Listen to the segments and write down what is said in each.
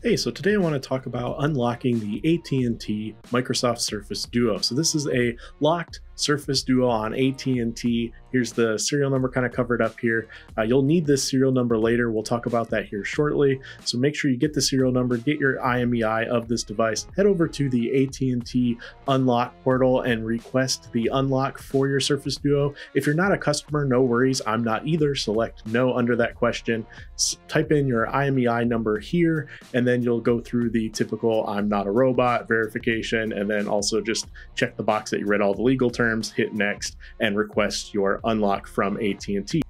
Hey, so today I want to talk about unlocking the AT&T Microsoft Surface Duo. So this is a locked Surface Duo on AT&T. Here's the serial number kind of covered up here. Uh, you'll need this serial number later. We'll talk about that here shortly. So make sure you get the serial number, get your IMEI of this device, head over to the AT&T Unlock portal and request the unlock for your Surface Duo. If you're not a customer, no worries. I'm not either. Select no under that question. S type in your IMEI number here, and then you'll go through the typical I'm not a robot verification, and then also just check the box that you read all the legal terms terms, hit next, and request your unlock from AT&T.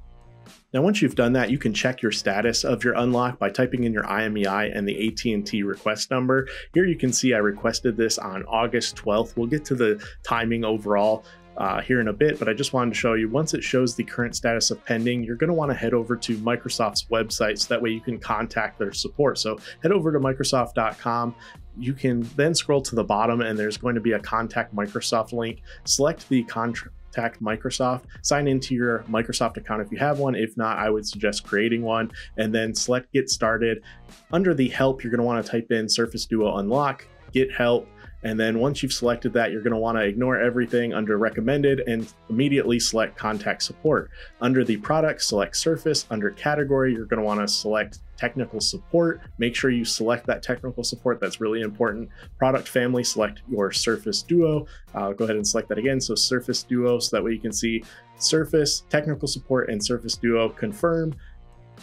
Now, once you've done that, you can check your status of your unlock by typing in your IMEI and the AT&T request number. Here you can see I requested this on August 12th. We'll get to the timing overall uh, here in a bit, but I just wanted to show you once it shows the current status of pending, you're going to want to head over to Microsoft's website so that way you can contact their support. So head over to Microsoft.com. You can then scroll to the bottom and there's going to be a contact Microsoft link. Select the contract contact Microsoft, sign into your Microsoft account if you have one. If not, I would suggest creating one and then select get started. Under the help, you're going to want to type in Surface Duo Unlock, get help, and then once you've selected that, you're going to want to ignore everything under recommended and immediately select contact support. Under the product, select surface. Under category, you're going to want to select technical support. Make sure you select that technical support. That's really important. Product family, select your Surface Duo. Uh, go ahead and select that again. So Surface Duo, so that way you can see Surface, technical support, and Surface Duo confirm.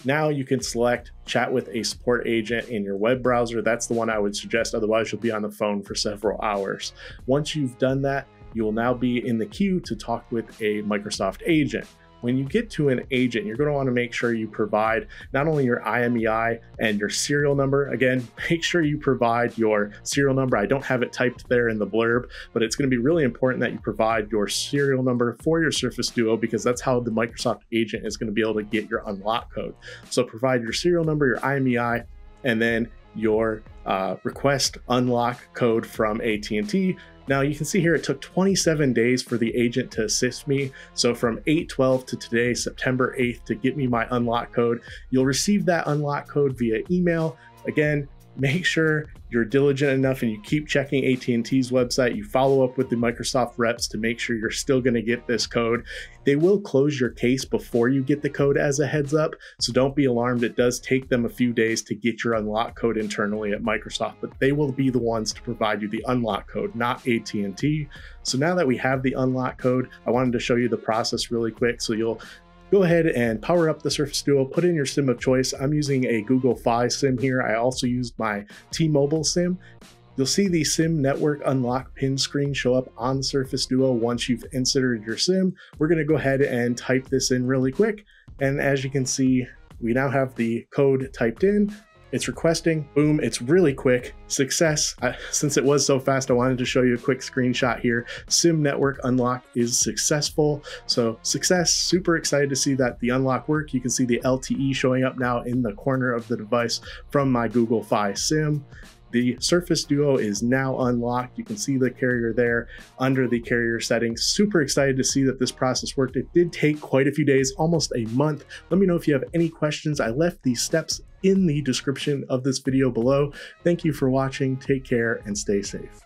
Now you can select chat with a support agent in your web browser. That's the one I would suggest. Otherwise, you'll be on the phone for several hours. Once you've done that, you will now be in the queue to talk with a Microsoft agent when you get to an agent, you're going to want to make sure you provide not only your IMEI and your serial number. Again, make sure you provide your serial number. I don't have it typed there in the blurb, but it's going to be really important that you provide your serial number for your Surface Duo because that's how the Microsoft agent is going to be able to get your unlock code. So provide your serial number, your IMEI, and then your uh, request unlock code from AT&T now you can see here it took 27 days for the agent to assist me. So from 8-12 to today, September 8th, to get me my unlock code. You'll receive that unlock code via email. Again, make sure you're diligent enough and you keep checking AT&T's website. You follow up with the Microsoft reps to make sure you're still going to get this code. They will close your case before you get the code as a heads up, so don't be alarmed. It does take them a few days to get your unlock code internally at Microsoft, but they will be the ones to provide you the unlock code, not AT&T. So now that we have the unlock code, I wanted to show you the process really quick so you'll go ahead and power up the Surface Duo, put in your SIM of choice. I'm using a Google Fi SIM here. I also used my T-Mobile SIM. You'll see the SIM network unlock pin screen show up on Surface Duo once you've inserted your SIM. We're gonna go ahead and type this in really quick. And as you can see, we now have the code typed in. It's requesting, boom, it's really quick. Success. I, since it was so fast, I wanted to show you a quick screenshot here. SIM network unlock is successful. So success, super excited to see that the unlock work. You can see the LTE showing up now in the corner of the device from my Google Fi SIM. The Surface Duo is now unlocked. You can see the carrier there under the carrier settings. Super excited to see that this process worked. It did take quite a few days, almost a month. Let me know if you have any questions. I left these steps in the description of this video below. Thank you for watching. Take care and stay safe.